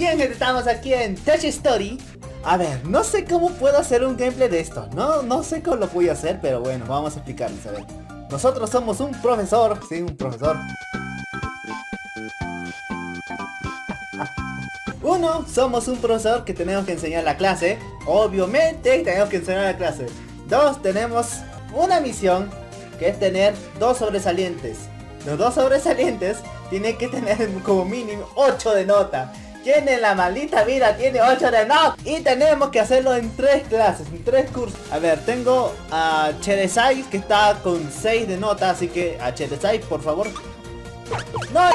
Bien, estamos aquí en Touch Story. A ver, no sé cómo puedo hacer un gameplay de esto. No, no sé cómo lo voy a hacer, pero bueno, vamos a explicarles. A ver, nosotros somos un profesor, sí, un profesor. Uno, somos un profesor que tenemos que enseñar la clase. Obviamente tenemos que enseñar la clase. Dos, tenemos una misión que es tener dos sobresalientes. Los dos sobresalientes tienen que tener como mínimo 8 de nota. ¿Quién en la maldita vida tiene 8 de nota? Y tenemos que hacerlo en tres clases, en tres cursos. A ver, tengo a Cheresai que está con 6 de nota, así que a Cheresai, por favor. No,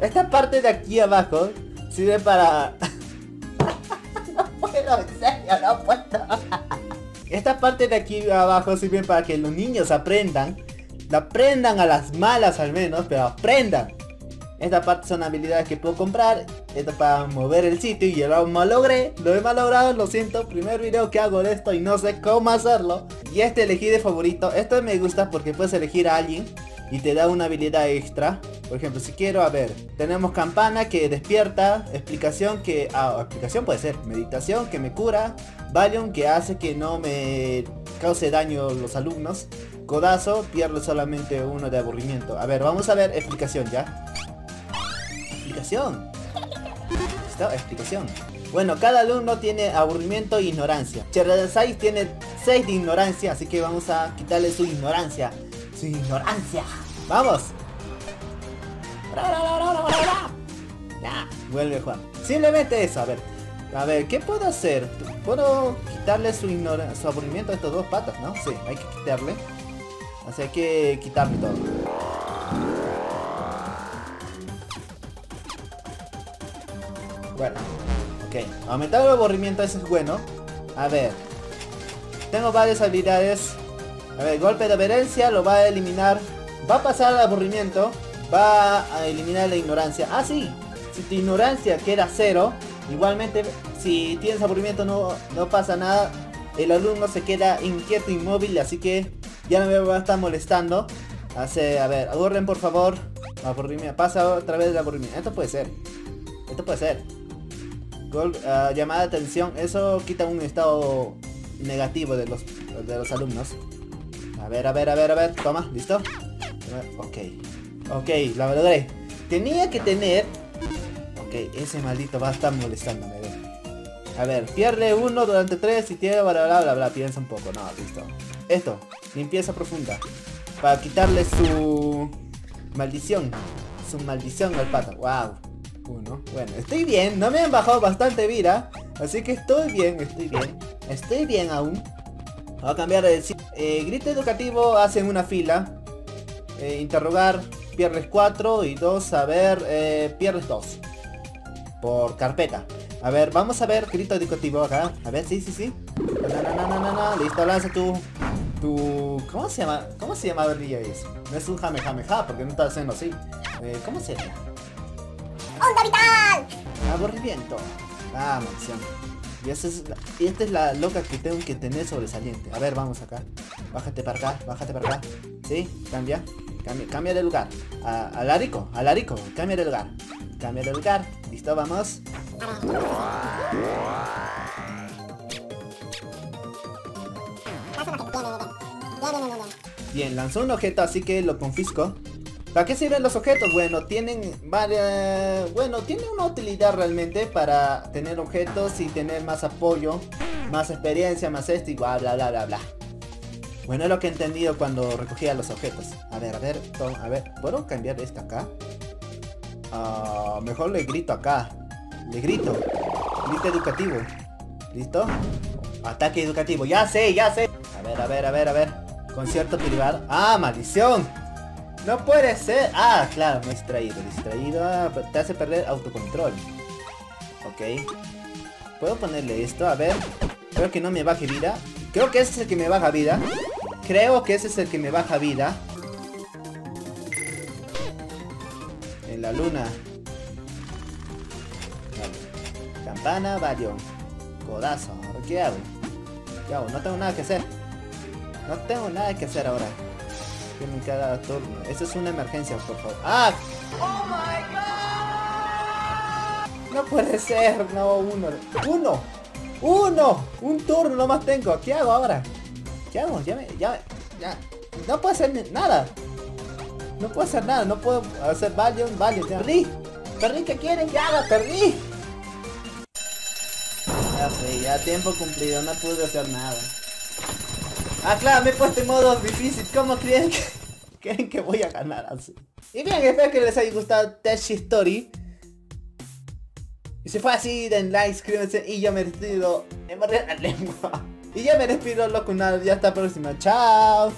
esta parte de aquí abajo sirve para... no puedo, en serio, no puedo. Esta parte de aquí abajo sirve para que los niños aprendan. Aprendan a las malas al menos, pero aprendan. Esta parte son habilidades que puedo comprar. Esto para mover el sitio y yo lo malogré. Lo he malogrado, lo siento. Primer video que hago de esto y no sé cómo hacerlo. Y este elegí de favorito. Esto me gusta porque puedes elegir a alguien y te da una habilidad extra. Por ejemplo, si quiero, a ver, tenemos campana que despierta, explicación que... Ah, explicación puede ser, meditación que me cura, Valium que hace que no me cause daño los alumnos, codazo, pierdo solamente uno de aburrimiento. A ver, vamos a ver explicación ya. Explicación. Explicación. Bueno, cada alumno tiene aburrimiento e ignorancia. Cheradasai tiene 6 de ignorancia, así que vamos a quitarle su ignorancia. Su ignorancia. ¡Vamos! Nah, vuelve Juan. Simplemente eso, a ver. A ver, ¿qué puedo hacer? Puedo quitarle su, su aburrimiento a estos dos patas, ¿no? Sí, hay que quitarle. Así que quitarle todo. Bueno, ok. Aumentar el aburrimiento, eso es bueno. A ver. Tengo varias habilidades. A ver, golpe de adherencia lo va a eliminar. Va a pasar el aburrimiento. Va a eliminar la ignorancia. Ah, sí. Si tu ignorancia queda cero, igualmente si tienes aburrimiento no, no pasa nada. El alumno se queda inquieto, inmóvil, así que ya no me va a estar molestando. Hace, a ver, aburren por favor. Aburrimiento. Pasa otra vez el aburrimiento. Esto puede ser. Esto puede ser. Ah, llamada de atención. Eso quita un estado negativo de los, de los alumnos. A ver, a ver, a ver, a ver. Toma, ¿listo? Ok. Ok, la logré. Tenía que tener... Ok, ese maldito va a estar molestándome. A ver, a ver pierde uno durante tres y tiene bla bla bla bla. Piensa un poco. No, listo. Esto, limpieza profunda. Para quitarle su... Maldición. Su maldición al pato. Wow. Uno. Bueno, estoy bien. No me han bajado bastante vida. Así que estoy bien, estoy bien. Estoy bien aún. Voy a cambiar de... Eh, grito educativo hacen una fila. Eh, interrogar pierdes 4 y 2, a ver, eh, pierdes 2. Por carpeta. A ver, vamos a ver grito educativo acá. A ver, sí, sí, sí. Listo, lanza tu... Tu... ¿Cómo se llama? ¿Cómo se llama eso? No es un jame jame ja, porque no está haciendo así. Eh, ¿Cómo sería? ¡Onda vital! Aburrimiento. Ah. Y, esta es, la, y esta es la loca que tengo que tener sobresaliente. A ver, vamos acá. Bájate para acá, bájate para acá. ¿Sí? Cambia. Cambia, cambia de lugar. A, a Larico, a Larico. Cambia de lugar. Cambia de lugar. ¿Listo? Vamos. Bien, lanzó un objeto, así que lo confisco. ¿Para qué sirven los objetos? Bueno, tienen varias... Bueno, tienen una utilidad realmente para tener objetos y tener más apoyo, más experiencia, más esto y bla bla bla bla bla. Bueno, es lo que he entendido cuando recogía los objetos. A ver, a ver, a ver, ¿puedo cambiar esto acá? Ah, mejor le grito acá. Le grito. Grito educativo. ¿Listo? Ataque educativo. Ya sé, ya sé. A ver, a ver, a ver, a ver. Concierto privado. ¡Ah, maldición! No puede ser. Ah, claro, me he distraído. Distraído. Ah, te hace perder autocontrol. Ok. ¿Puedo ponerle esto? A ver. Creo que no me baje vida. Creo que ese es el que me baja vida. Creo que ese es el que me baja vida. En la luna. Campana, varión. Codazo. ¿Qué hago? ¿Qué hago? No tengo nada que hacer. No tengo nada que hacer ahora en cada turno. Esa es una emergencia, por favor. ¡Ah! ¡Oh, my No puede ser, no, uno. ¡Uno! ¡Uno! Un turno nomás tengo. ¿Qué hago ahora? ¿Qué hago? Ya me, ya, ya. No puedo hacer nada. No puedo hacer nada, no puedo hacer Valiant, Valiant. ya. Perdí. Perdí, ¿qué quieren que haga? Perdí. Ya sé, ya tiempo cumplido, no pude hacer nada. Ah, claro, me he puesto en modo difícil. ¿Cómo creen que, voy a ganar así? Y bien, espero que les haya gustado Dash Story. Y si fue así, den like, suscríbanse y yo me despido. Me la lengua. Y yo me despido, loco, nada. Y hasta la próxima. Chao.